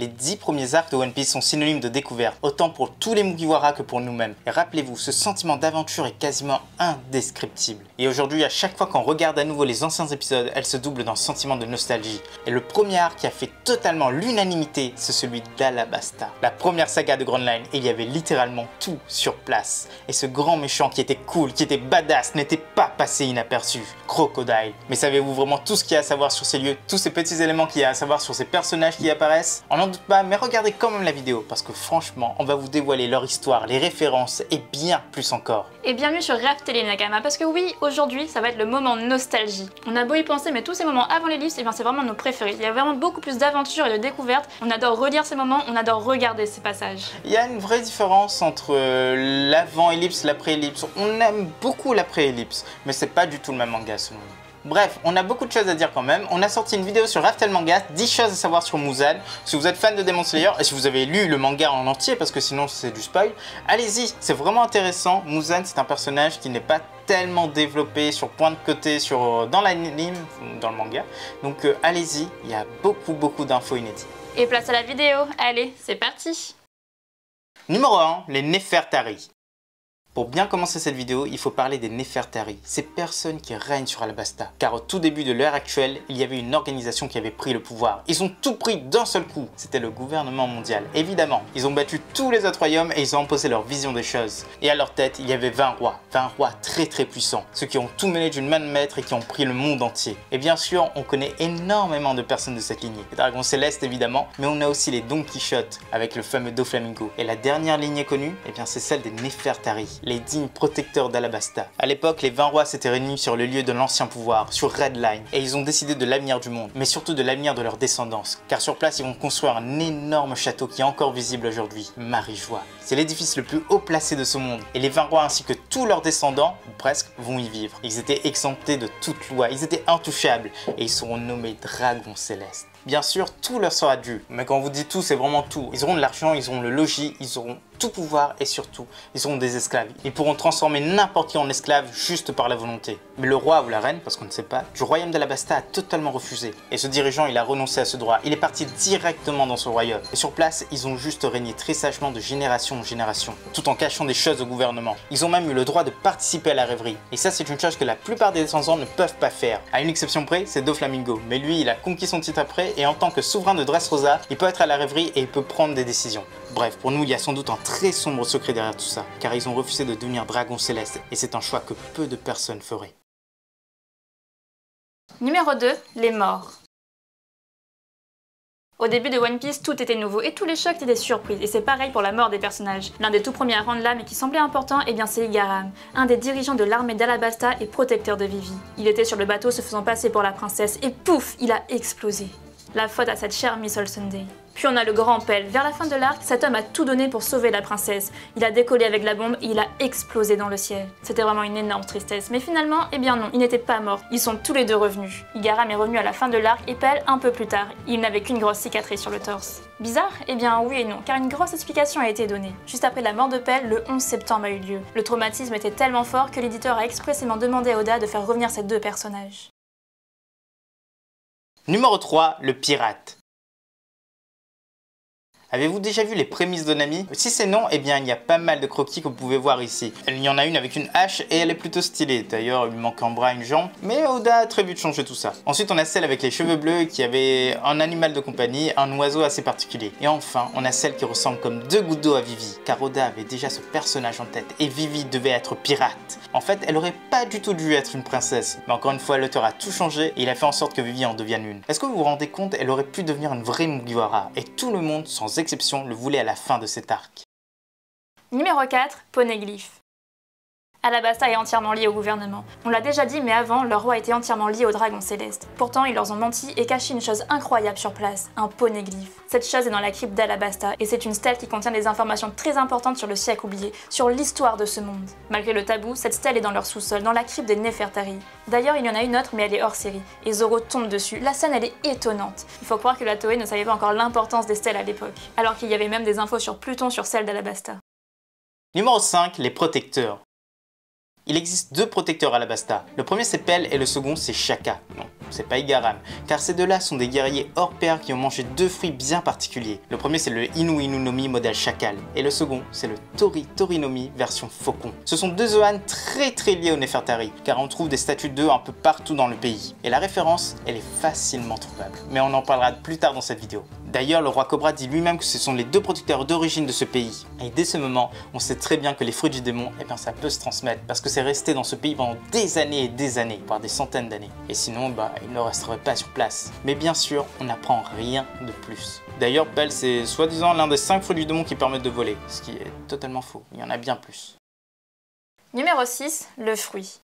Les 10 premiers arcs de One Piece sont synonymes de découverte, autant pour tous les Mugiwara que pour nous-mêmes. Et rappelez-vous, ce sentiment d'aventure est quasiment indescriptible. Et aujourd'hui, à chaque fois qu'on regarde à nouveau les anciens épisodes, elle se double d'un sentiment de nostalgie. Et le premier arc qui a fait totalement l'unanimité, c'est celui d'Alabasta. La première saga de Grand Line, et il y avait littéralement tout sur place. Et ce grand méchant qui était cool, qui était badass, n'était pas passé inaperçu. Crocodile. Mais savez-vous vraiment tout ce qu'il y a à savoir sur ces lieux, tous ces petits éléments qu'il y a à savoir sur ces personnages qui apparaissent? N'en doute pas, mais regardez quand même la vidéo, parce que franchement, on va vous dévoiler leur histoire, les références, et bien plus encore. Et bienvenue sur Rap Télé Nakama, parce que oui, aujourd'hui, ça va être le moment nostalgie. On a beau y penser, mais tous ces moments avant les livres, eh c'est vraiment nos préférés. Il y a vraiment beaucoup plus d'aventures et de découvertes. On adore relire ces moments, on adore regarder ces passages. Il y a une vraie différence entre euh, l'avant-ellipse, l'après-ellipse. On aime beaucoup l'après-ellipse, mais c'est pas du tout le même manga selon nous. Bref, on a beaucoup de choses à dire quand même. On a sorti une vidéo sur Raftel Manga, 10 choses à savoir sur Muzan. Si vous êtes fan de Demon Slayer et si vous avez lu le manga en entier, parce que sinon c'est du spoil, allez-y, c'est vraiment intéressant. Muzan, c'est un personnage qui n'est pas tellement développé sur point de côté sur, dans l'anime, dans le manga. Donc euh, allez-y, il y a beaucoup beaucoup d'infos inédites. Et place à la vidéo, allez, c'est parti Numéro 1, les Nefertari. Pour bien commencer cette vidéo, il faut parler des Nefertari, ces personnes qui règnent sur Alabasta. Car au tout début de l'ère actuelle, il y avait une organisation qui avait pris le pouvoir. Ils ont tout pris d'un seul coup. C'était le gouvernement mondial. Évidemment, ils ont battu tous les autres royaumes et ils ont imposé leur vision des choses. Et à leur tête, il y avait 20 rois. 20 rois très très puissants. Ceux qui ont tout mené d'une main de maître et qui ont pris le monde entier. Et bien sûr, on connaît énormément de personnes de cette lignée. Les dragons célestes évidemment, mais on a aussi les Don Quichotte avec le fameux Doflamingo. Et la dernière lignée connue, eh bien c'est celle des Nefertari les dignes protecteurs d'Alabasta. À l'époque, les 20 rois s'étaient réunis sur le lieu de l'ancien pouvoir, sur Red Line, et ils ont décidé de l'avenir du monde, mais surtout de l'avenir de leur descendance. Car sur place, ils vont construire un énorme château qui est encore visible aujourd'hui, Marie-Joie. C'est l'édifice le plus haut placé de ce monde, et les 20 rois ainsi que tous leurs descendants, ou presque, vont y vivre. Ils étaient exemptés de toute loi, ils étaient intouchables, et ils seront nommés dragons célestes. Bien sûr, tout leur sera dû, mais quand on vous dit tout, c'est vraiment tout. Ils auront de l'argent, ils auront le logis, ils auront tout pouvoir et surtout, ils seront des esclaves. Ils pourront transformer n'importe qui en esclave juste par la volonté. Mais le roi ou la reine, parce qu'on ne sait pas, du royaume d'Alabasta a totalement refusé. Et ce dirigeant, il a renoncé à ce droit. Il est parti directement dans son royaume. Et sur place, ils ont juste régné très sagement de génération en génération, tout en cachant des choses au gouvernement. Ils ont même eu le droit de participer à la rêverie. Et ça, c'est une chose que la plupart des descendants ne peuvent pas faire. À une exception près, c'est Doflamingo. Mais lui, il a conquis son titre après, et en tant que souverain de Dressrosa, il peut être à la rêverie et il peut prendre des décisions. Bref, pour nous, il y a sans doute un très sombre secret derrière tout ça, car ils ont refusé de devenir dragons célestes, et c'est un choix que peu de personnes feraient. Numéro 2, les morts. Au début de One Piece, tout était nouveau et tous les chocs étaient des surprises, et c'est pareil pour la mort des personnages. L'un des tout premiers à rendre l'âme et qui semblait important, eh bien c'est Igaram, un des dirigeants de l'armée d'Alabasta et protecteur de Vivi. Il était sur le bateau se faisant passer pour la princesse, et pouf, il a explosé. La faute à cette chère Miss Sunday. Puis on a le grand Pell. Vers la fin de l'arc, cet homme a tout donné pour sauver la princesse. Il a décollé avec la bombe et il a explosé dans le ciel. C'était vraiment une énorme tristesse. Mais finalement, eh bien non, il n'était pas mort. Ils sont tous les deux revenus. Igaram est revenu à la fin de l'arc et Pell un peu plus tard. Il n'avait qu'une grosse cicatrice sur le torse. Bizarre? Eh bien oui et non, car une grosse explication a été donnée. Juste après la mort de Pell, le 11 septembre a eu lieu. Le traumatisme était tellement fort que l'éditeur a expressément demandé à Oda de faire revenir ces deux personnages. Numéro 3, le pirate. Avez-vous déjà vu les prémices de Nami? Si c'est non, eh bien il y a pas mal de croquis que vous pouvez voir ici. Il y en a une avec une hache et elle est plutôt stylée. D'ailleurs, il lui manque un bras, une jambe. Mais Oda a très vite changé tout ça. Ensuite, on a celle avec les cheveux bleus qui avait un animal de compagnie, un oiseau assez particulier. Et enfin, on a celle qui ressemble comme deux gouttes d'eau à Vivi. Car Oda avait déjà ce personnage en tête et Vivi devait être pirate. En fait, elle aurait pas du tout dû être une princesse. Mais encore une fois, l'auteur a tout changé et il a fait en sorte que Vivi en devienne une. Est-ce que vous vous rendez compte, elle aurait pu devenir une vraie Mugiwara? Et tout le monde, sans exception, le voulait à la fin de cet arc. Numéro 4, Poneglyph. Alabasta est entièrement lié au gouvernement. On l'a déjà dit, mais avant, leur roi était entièrement lié aux dragons célestes. Pourtant, ils leur ont menti et caché une chose incroyable sur place, un poneglyphe. Cette chose est dans la crypte d'Alabasta, et c'est une stèle qui contient des informations très importantes sur le siècle oublié, sur l'histoire de ce monde. Malgré le tabou, cette stèle est dans leur sous-sol, dans la crypte des Nefertari. D'ailleurs, il y en a une autre, mais elle est hors série, et Zoro tombe dessus. La scène, elle est étonnante. Il faut croire que la Toei ne savait pas encore l'importance des stèles à l'époque, alors qu'il y avait même des infos sur Pluton sur celle d'Alabasta. Numéro 5, les protecteurs. Il existe deux protecteurs Alabasta. Le premier c'est Pell et le second c'est Shaka. Non, c'est pas Igaram, car ces deux-là sont des guerriers hors pair qui ont mangé deux fruits bien particuliers. Le premier c'est le Inu Inu Nomi modèle Chacal, et le second c'est le Tori Torinomi version Faucon. Ce sont deux Zoan très très liés au Nefertari, car on trouve des statues d'eux un peu partout dans le pays. Et la référence, elle est facilement trouvable. Mais on en parlera plus tard dans cette vidéo. D'ailleurs, le roi Cobra dit lui-même que ce sont les deux protecteurs d'origine de ce pays. Et dès ce moment, on sait très bien que les fruits du démon, eh bien, ça peut se transmettre parce que c'est resté dans ce pays pendant des années et des années, voire des centaines d'années. Et sinon, bah, il ne resterait pas sur place. Mais bien sûr, on n'apprend rien de plus. D'ailleurs, Pell, c'est soi-disant l'un des 5 fruits du démon qui permettent de voler, ce qui est totalement faux. Il y en a bien plus. Numéro 6, le fruit.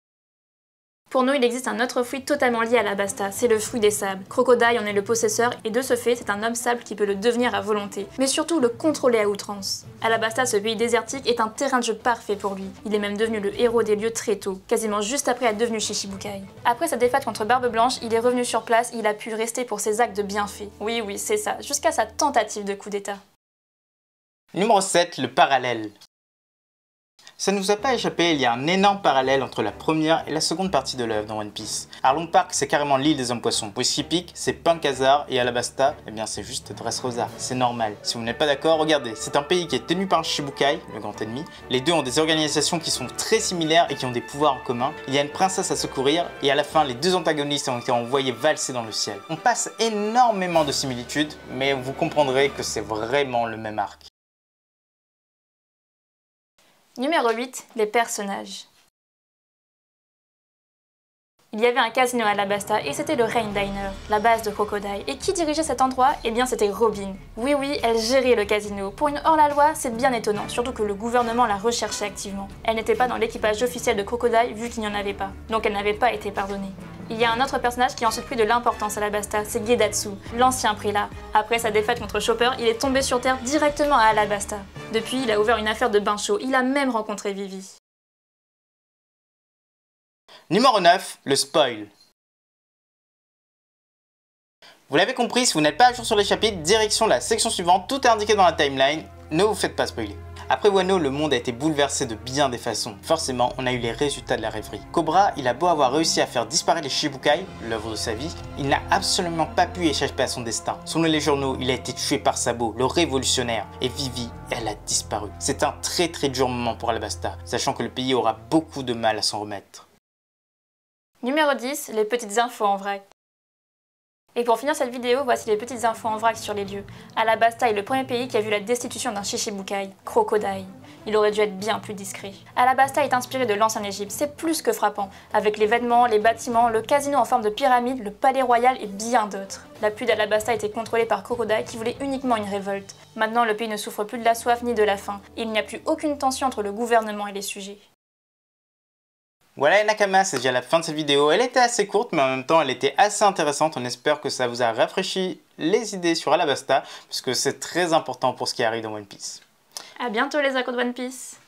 Pour nous, il existe un autre fruit totalement lié à la basta, c'est le fruit des sables. Crocodile en est le possesseur et de ce fait, c'est un homme sable qui peut le devenir à volonté, mais surtout le contrôler à outrance. Alabasta, ce pays désertique, est un terrain de jeu parfait pour lui. Il est même devenu le héros des lieux très tôt, quasiment juste après être devenu Shishibukai. Après sa défaite contre Barbe Blanche, il est revenu sur place il a pu rester pour ses actes de bienfait. Oui, oui, c'est ça, jusqu'à sa tentative de coup d'état. Numéro 7, le parallèle. Ça ne vous a pas échappé, il y a un énorme parallèle entre la première et la seconde partie de l'œuvre dans One Piece. Arlong Park, c'est carrément l'île des hommes poissons. Whiskey Peak, c'est Punk Hazard et Alabasta, eh bien c'est juste Dressrosa. C'est normal. Si vous n'êtes pas d'accord, regardez, c'est un pays qui est tenu par un Shibukai, le grand ennemi. Les deux ont des organisations qui sont très similaires et qui ont des pouvoirs en commun. Il y a une princesse à secourir et à la fin, les deux antagonistes ont été envoyés valser dans le ciel. On passe énormément de similitudes, mais vous comprendrez que c'est vraiment le même arc. Numéro 8, les personnages. Il y avait un casino à Alabasta et c'était le Rain Diner, la base de Crocodile. Et qui dirigeait cet endroit? Eh bien c'était Robin. Oui oui, elle gérait le casino. Pour une hors-la-loi, c'est bien étonnant, surtout que le gouvernement la recherchait activement. Elle n'était pas dans l'équipage officiel de Crocodile vu qu'il n'y en avait pas, donc elle n'avait pas été pardonnée. Il y a un autre personnage qui a ensuite pris de l'importance à Alabasta, c'est Gedatsu, l'ancien prélat. Après sa défaite contre Chopper, il est tombé sur Terre directement à Alabasta. Depuis, il a ouvert une affaire de bain chaud, il a même rencontré Vivi. Numéro 9, le spoil. Vous l'avez compris, si vous n'êtes pas à jour sur les chapitres, direction la section suivante, tout est indiqué dans la timeline, ne vous faites pas spoiler. Après Wano, le monde a été bouleversé de bien des façons. Forcément, on a eu les résultats de la rêverie. Cobra, il a beau avoir réussi à faire disparaître les Shibukai, l'œuvre de sa vie, il n'a absolument pas pu échapper à son destin. Selon les journaux, il a été tué par Sabo, le révolutionnaire, et Vivi, elle a disparu. C'est un très très dur moment pour Alabasta, sachant que le pays aura beaucoup de mal à s'en remettre. Numéro 10, les petites infos en vrac. Et pour finir cette vidéo, voici les petites infos en vrac sur les lieux. Alabasta est le premier pays qui a vu la destitution d'un Shishibukai, Crocodile. Il aurait dû être bien plus discret. Alabasta est inspiré de l'ancien Égypte, c'est plus que frappant, avec les vêtements, les bâtiments, le casino en forme de pyramide, le palais royal et bien d'autres. La pluie d'Alabasta était contrôlée par Crocodile qui voulait uniquement une révolte. Maintenant, le pays ne souffre plus de la soif ni de la faim, il n'y a plus aucune tension entre le gouvernement et les sujets. Voilà Nakama, c'est déjà la fin de cette vidéo. Elle était assez courte, mais en même temps, elle était assez intéressante. On espère que ça vous a rafraîchi les idées sur Alabasta, puisque c'est très important pour ce qui arrive dans One Piece. A bientôt les accords de One Piece